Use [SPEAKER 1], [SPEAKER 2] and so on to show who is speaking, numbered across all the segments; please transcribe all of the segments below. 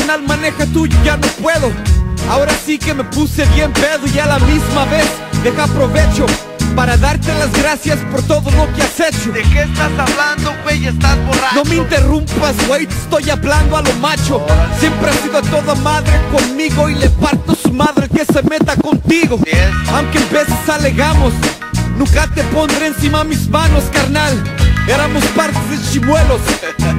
[SPEAKER 1] carnal, maneja tú, yo ya no puedo. Ahora sí que me puse bien pedo y a la misma vez deja provecho para darte las gracias por todo lo que has hecho.
[SPEAKER 2] ¿De qué estás hablando, güey? Estás borracho.
[SPEAKER 1] No me interrumpas, güey, te estoy hablando a lo macho. Siempre has sido a toda madre conmigo y le parto su madre que se meta contigo. Aunque en veces alegamos, nunca te pondré encima mis manos, carnal Éramos partes de chimuelos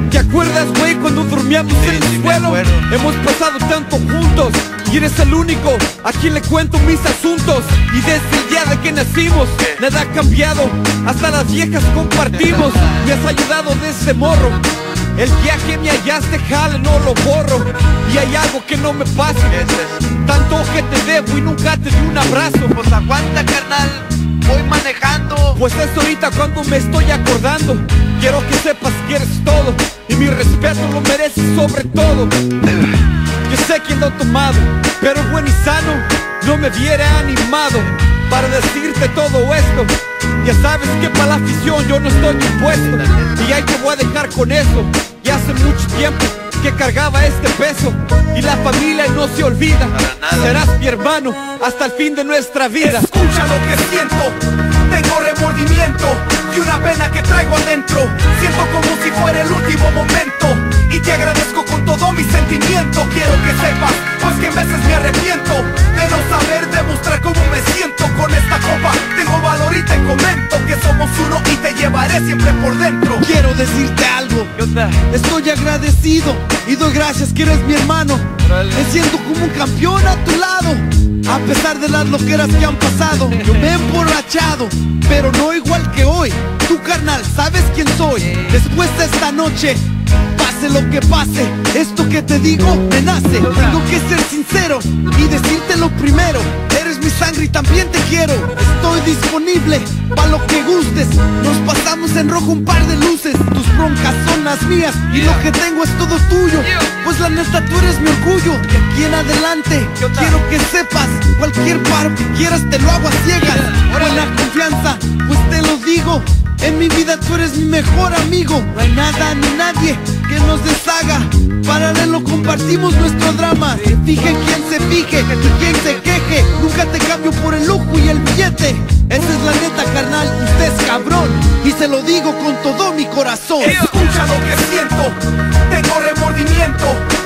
[SPEAKER 1] ¿Te acuerdas, güey, cuando dormíamos
[SPEAKER 2] Sí,
[SPEAKER 1] en el
[SPEAKER 2] sí
[SPEAKER 1] suelo? Hemos pasado tanto juntos y eres el único a quien le cuento mis asuntos. Y desde el día de que nacimos nada ha cambiado. Hasta las viejas compartimos. Me has ayudado desde morro. El viaje me hallaste jale no lo borro. Y hay algo que no me pasa. Tanto que te debo y nunca te di un abrazo.
[SPEAKER 2] Pues aguanta, carnal Voy manejando.
[SPEAKER 1] Pues es ahorita cuando me estoy acordando. Quiero que sepas que eres todo Y mi respeto lo mereces sobre todo. Yo sé que lo he tomado Pero buen y sano No me viera animado Para decirte todo esto. Ya sabes que para la afición yo no estoy impuesto Y ahí te voy a dejar con eso Y hace mucho tiempo que cargaba este peso Y la familia no se olvida. Serás mi hermano hasta el fin de nuestra vida
[SPEAKER 3] Escucha lo que siento, tengo remordimiento y una pena que traigo adentro. Siento como si fuera el último momento y te agradezco con todo mi sentimiento. Quiero que sepas, pues que en veces me arrepiento de no saber demostrar cómo me siento con esta copa. Tengo valor y te comento que somos uno y te llevaré siempre por dentro.
[SPEAKER 4] Quiero decirte estoy agradecido y doy gracias que eres mi hermano.
[SPEAKER 2] Órale.
[SPEAKER 4] Me siento como un campeón a tu lado. A pesar de las loqueras que han pasado, yo me he emborrachado, pero no igual que hoy. Tu carnal, ¿sabes quién soy? Después de esta noche, pase lo que pase, esto que te digo me nace. Tengo que ser sincero y decirte lo primero. Mi sangre y también te quiero. Estoy disponible para lo que gustes. Nos pasamos en rojo un par de luces. Tus broncas son las mías y lo que tengo es todo tuyo. Pues la neta tú eres mi orgullo. De aquí en adelante quiero que sepas cualquier paro que quieras te lo hago a ciegas. Buena confianza, pues te lo digo. En mi vida tú eres mi mejor amigo. No hay nada ni nadie que nos deshaga. Paralelo compartimos nuestro drama. Fije quien se fije y quien se Nunca te cambio por el lujo y el billete. Esa es la neta, carnal. Usted es cabrón. Y se lo digo con todo mi corazón.
[SPEAKER 3] Escucha lo que siento, tengo remordimiento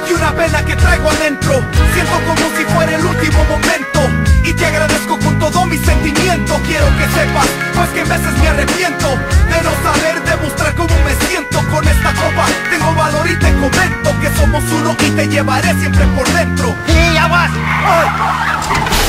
[SPEAKER 3] y una pena que traigo adentro. Siento como si fuera el último momento y te agradezco con todo mi sentimiento. Quiero que sepas, pues que en veces me arrepiento de no saber demostrar cómo me siento con esta copa. Tengo valor y te comento que somos uno y te llevaré siempre por dentro.
[SPEAKER 2] ¡Y aguas! ¡Ay!